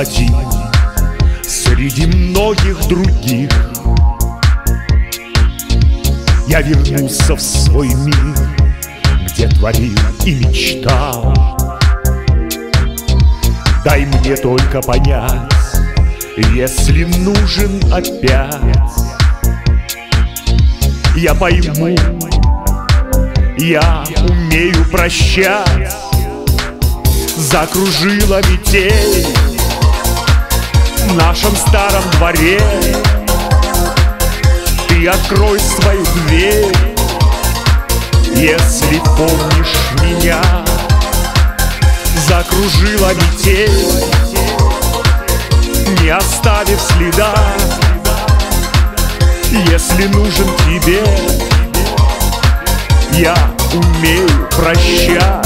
один Среди многих других Я вернулся в свой мир Где творил и мечтал. Дай мне только понять Если нужен опять Я пойму Я умею прощать. Закружила метель В нашем старом дворе. Ты открой свою дверь Если помнишь меня. Закружила метель Не оставив следа. Если нужен тебе Я умею прощать.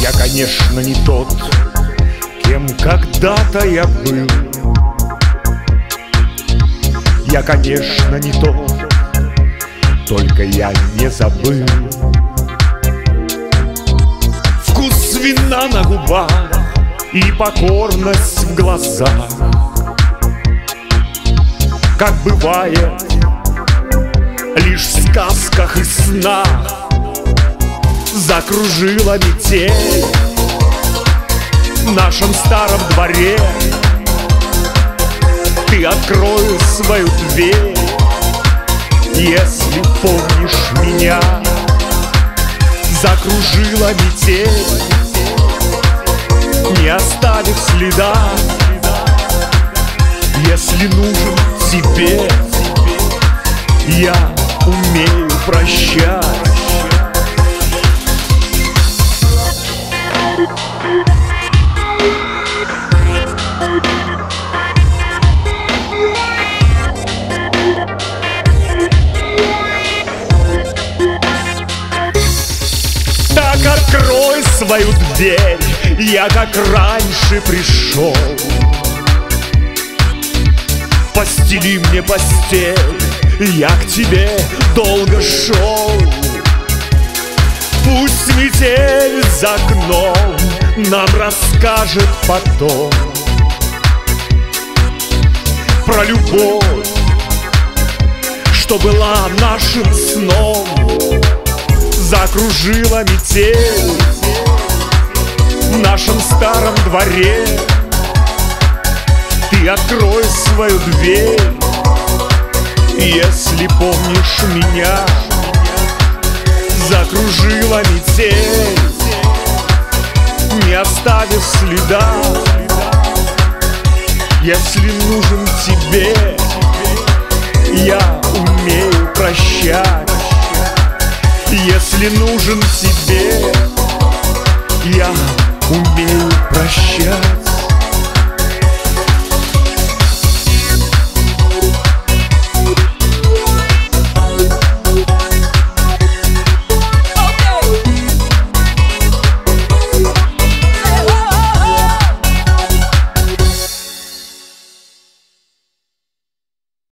Я, конечно, не тот, кем когда-то я был. Я, конечно, не тот, только я не забыл. Вкус вина на губах и покорность в глазах. Как бывает лишь в сказках и снах Закружила метель В нашем старом дворе. Ты открой свою дверь Если помнишь меня. Закружила метель Не оставив следа. Если нужен тебе Я умею прощать открой свою дверь, я как раньше пришел. Постели мне постель, я к тебе долго шел. Пусть метель за окном нам расскажет потом Про любовь, что была нашим сном Закружила метель в нашем старом дворе. Ты открой свою дверь, если помнишь меня. Закружила метель, не оставив следа. Если нужен тебе, Если нужен тебе,